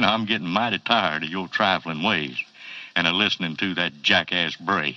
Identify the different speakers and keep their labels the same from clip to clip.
Speaker 1: and I'm getting mighty tired of your trifling ways and of listening to that jackass Bray.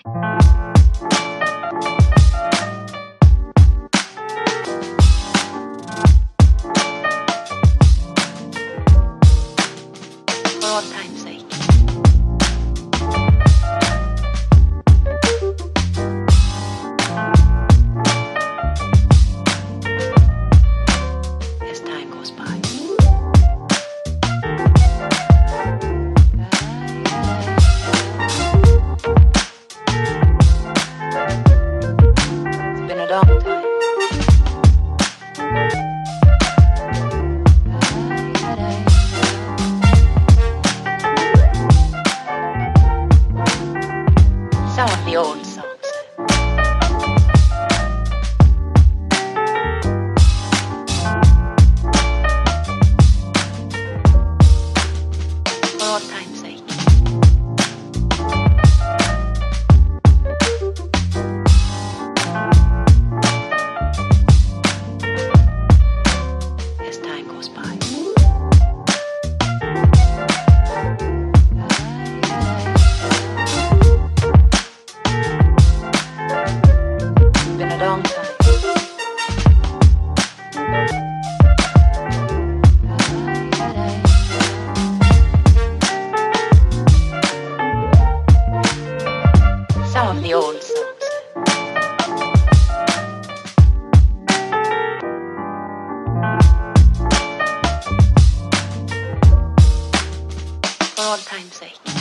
Speaker 2: long time. Some of the old old songs. For all time's sake.